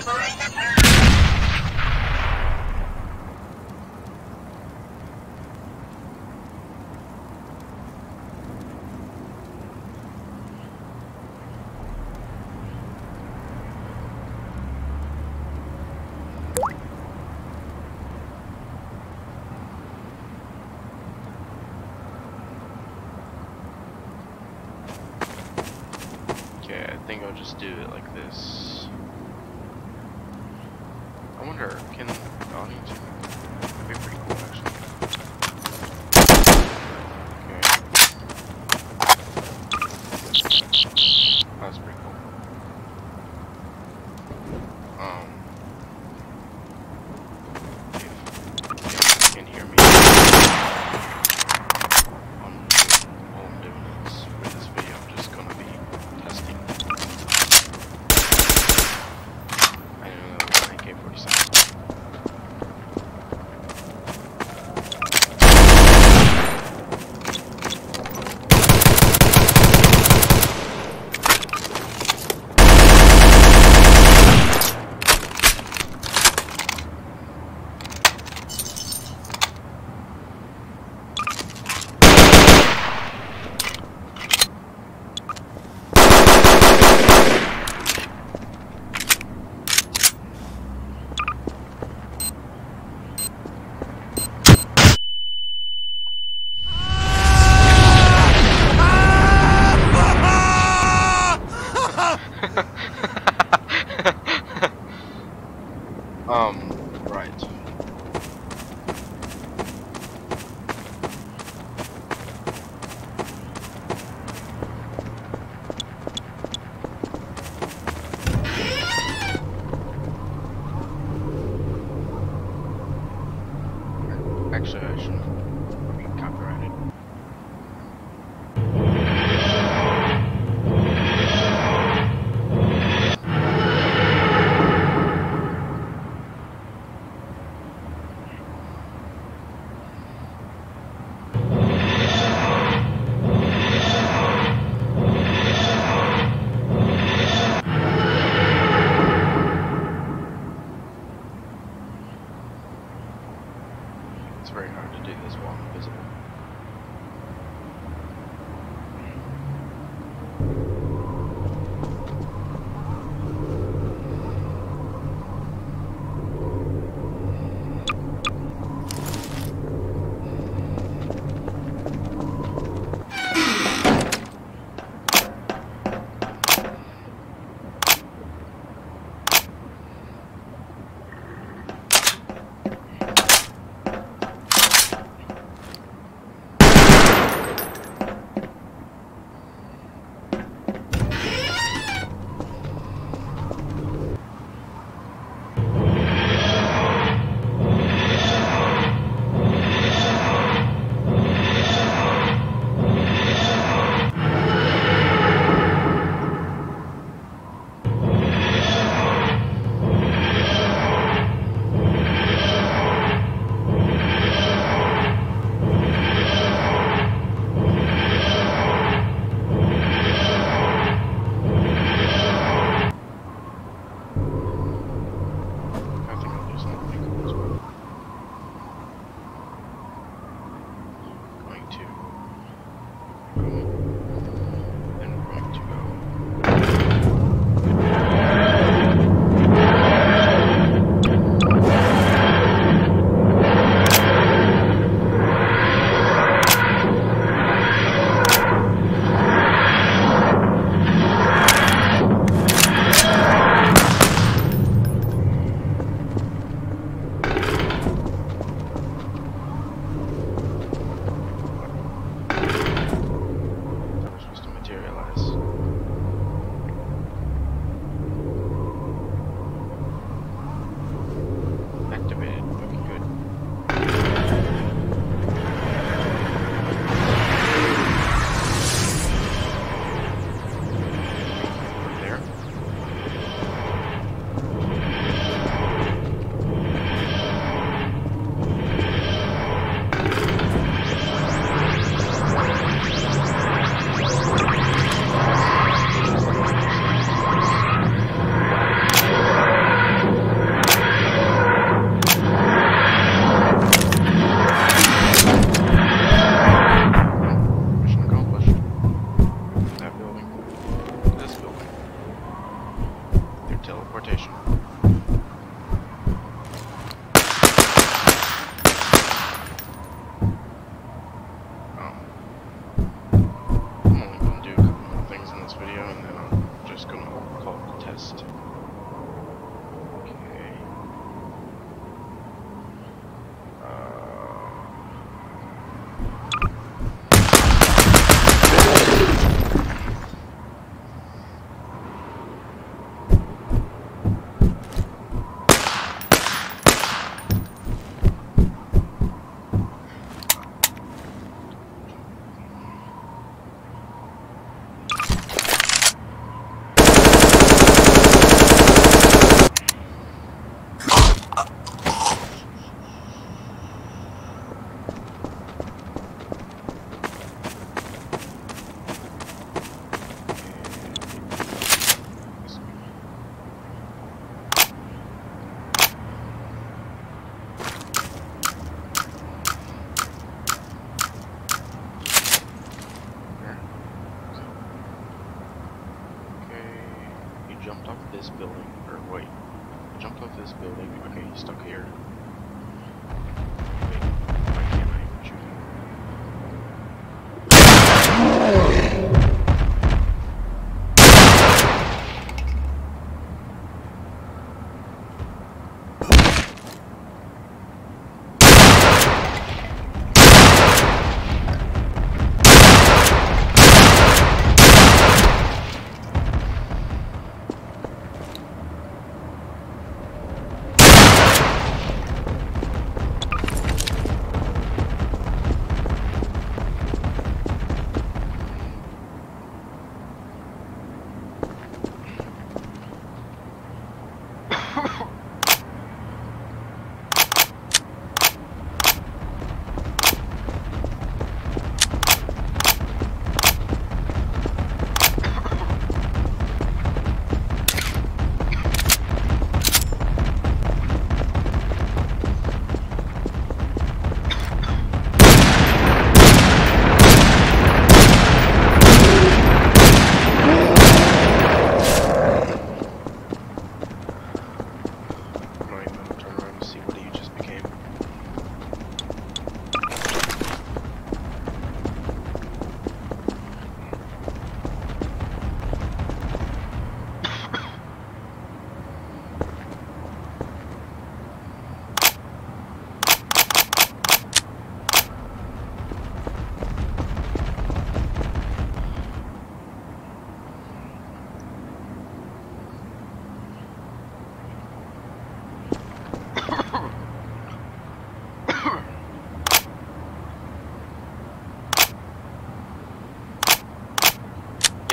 Okay, I think I'll just do it like this. I wonder, can the audience hear me? That'd be pretty cool, actually. Okay. That's pretty cool. Um... and then I'm just gonna call the test. Building. Or wait. Jump off this building. Okay, he's stuck here.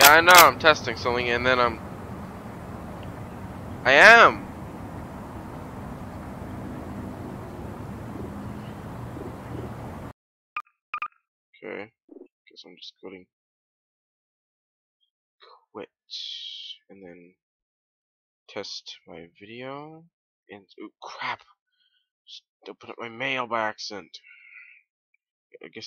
I know, I'm testing something and then I'm... I am! Okay, guess I'm just quitting. Quit. And then test my video. And, oh crap! Just open up my mail by accident. I guess